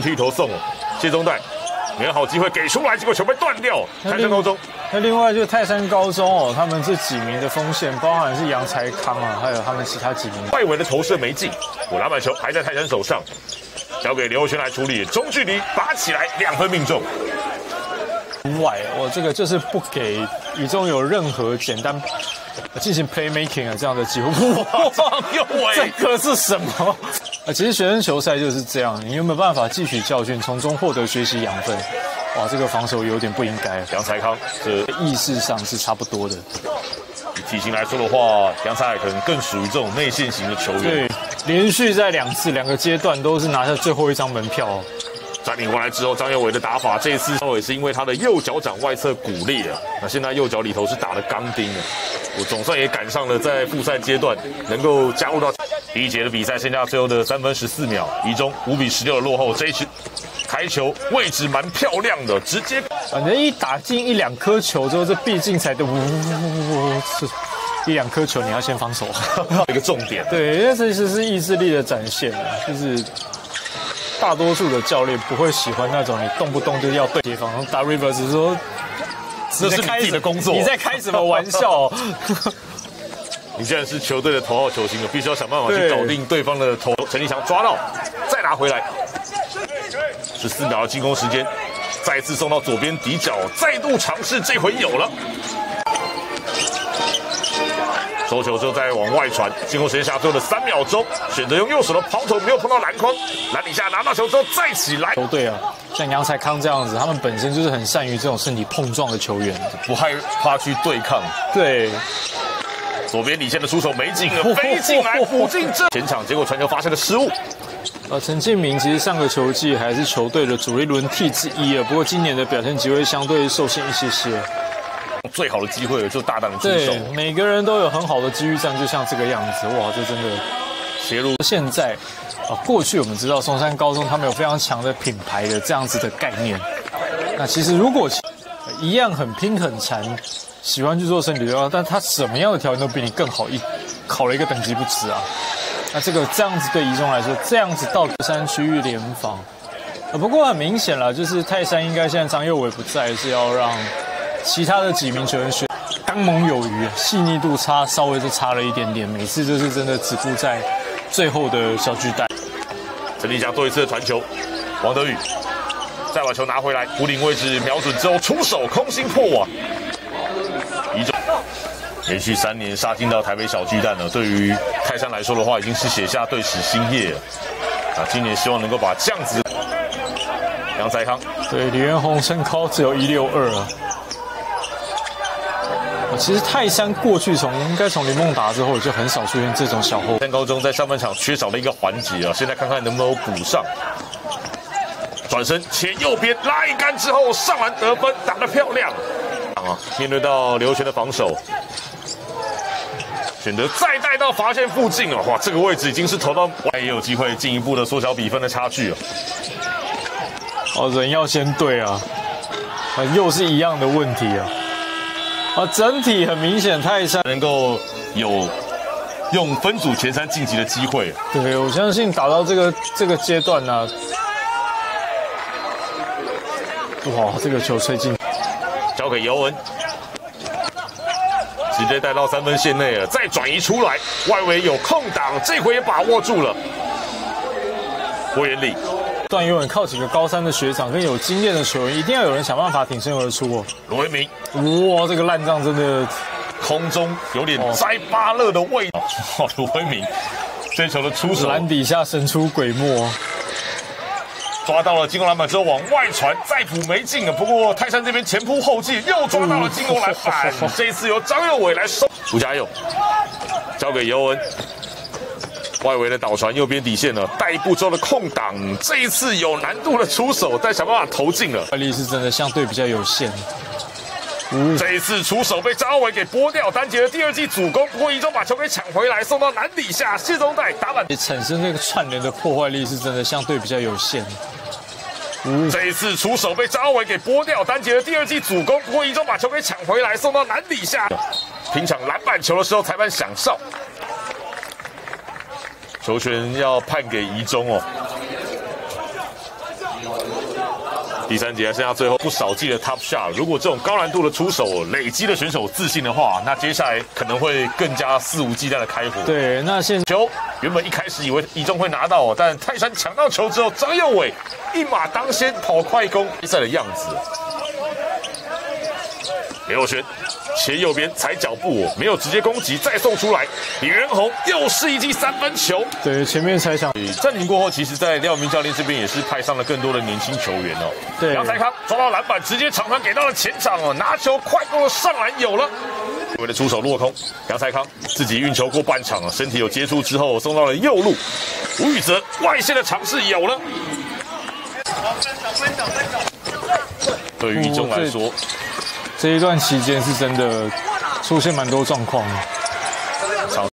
剃头送哦，谢宗代，很好机会给出来，结果球被断掉。泰山高中，那另外就是泰山高中哦，他们这几名的锋线，包含是杨才康啊，还有他们其他几名。外围的投射没进，我篮板球还在泰山手上，交给刘轩来处理，中距离拔起来，两分命中。外，我这个就是不给宇中有任何简单进行 playmaking 啊这样的机会。哇，右卫，这个是什么？啊，其实学生球赛就是这样，你有没有办法汲取教训，从中获得学习养分？哇，这个防守有点不应该。杨才康，这意识上是差不多的。以体型来说的话，杨才可能更属于这种内线型的球员。对，连续在两次两个阶段都是拿下最后一张门票。占领回来之后，张佑伟的打法这一次张佑伟是因为他的右脚掌外侧骨裂啊，那现在右脚里头是打的钢钉啊，我总算也赶上了在复赛阶段能够加入到第一节的比赛，剩下最后的三分十四秒，一中五比十六的落后，这一局开球位置蛮漂亮的，直接反正一打进一两颗球之后，这毕竟才的呜呜呜呜是一两颗球，你要先防守，一个重点，对，因为这其实是意志力的展现啊，就是。大多数的教练不会喜欢那种你动不动就要对接方。打 River 只是说，这是你自己的工作。你在开什么玩笑？你既然是球队的头号球星了，必须要想办法去搞定对方的头。陈立强抓到，再拿回来。十四秒的进攻时间，再次送到左边底角，再度尝试，这回有了。收球之后再往外传，进攻时间下最后的三秒钟，选择用右手的抛投，没有碰到篮筐，篮底下拿到球之后再起来。球队啊，像杨才康这样子，他们本身就是很善于这种身体碰撞的球员，不害怕去对抗。对，左边底线的出手没进，飞进来补进这前场，结果传球发生了失误。呃，陈敬明其实上个球季还是球队的主力轮替之一啊，不过今年的表现机会相对受限一些些。最好的机会了就大胆的出手，每个人都有很好的机遇战，就像这个样子，哇，这真的切入。现在啊，过去我们知道松山高中他们有非常强的品牌的这样子的概念。那其实如果一样很拼很缠，喜欢去做身体的话，但他什么样的条件都比你更好一考了一个等级不止啊。那这个这样子对宜中来说，这样子到山区域联防，不过很明显了，就是泰山应该现在张佑伟不在，是要让。其他的几名球员选刚猛有余，细腻度差稍微就差了一点点，每次就是真的只顾在最后的小巨蛋。陈立强做一次的传球，王德宇再把球拿回来，弧顶位置瞄准之后出手，空心破网。一中连续三年杀进到台北小巨蛋了，对于泰山来说的话，已经是写下队史新页。啊，今年希望能够把这样子。杨才康对李元宏身高只有一六二啊。其实泰山过去从应该从林梦达之后就很少出现这种小后。泰山高中在上半场缺少了一个环节啊，现在看看能不能补上。转身切右边拉一杆之后上篮得分，打得漂亮啊！面对到刘璇的防守，选择再带到罚线附近啊！哇，这个位置已经是投到，也有机会进一步的缩小比分的差距啊！哦，人要先对啊，啊，又是一样的问题啊！啊，整体很明显，泰山能够有用分组前三晋级的机会。对，我相信打到这个这个阶段呢，哇，这个球吹进，交给尤文，直接带到三分线内了，再转移出来，外围有空档，这回也把握住了，郭元礼。段永远靠几个高三的学长跟有经验的球员，一定要有人想办法挺身而出哦。罗维明，哇，这个烂仗真的空中有点摘巴勒的味道。罗维明，这球的出手，篮底下神出鬼没，抓到了进攻篮板之后往外传，再补没进啊。不过泰山这边前仆后继又抓到了进攻篮板，这一次由张佑伟来收。吴家佑交给尤文。外围的倒传，右边底线呢，带步之后的空档，这一次有难度的出手，但想办法投进了。外力是真的相对比较有限。这一次出手被张伟给拨掉，单杰的第二季主攻，不过一中把球给抢回来，送到篮底下，谢宗代打板，产生那个串联的破坏力是真的相对比较有限。这一次出手被张伟给拨掉，单杰的第二季主攻，不过一中把球给抢回来，送到篮底下。平场篮板球的时候，裁判响哨。球权要判给宜中哦，第三节还剩下最后不少记的 top shot。如果这种高难度的出手累积的选手自信的话，那接下来可能会更加肆无忌惮的开火。对，那现球原本一开始以为一中会拿到，但泰山抢到球之后，张佑伟一马当先跑快攻比赛的样子。刘友轩切右边踩脚步，没有直接攻击，再送出来。李仁宏又是一记三分球。对，前面猜想暂停过后，其实在廖明教练这边也是派上了更多的年轻球员哦。对杨才康抓到篮板，直接长传给到了前场哦，拿球快攻的上篮有了。为了出手落空，杨才康自己运球过半场啊，身体有接触之后送到了右路。吴宇泽外线的尝试有了。对于一中来说，这一段期间是真的出现蛮多状况。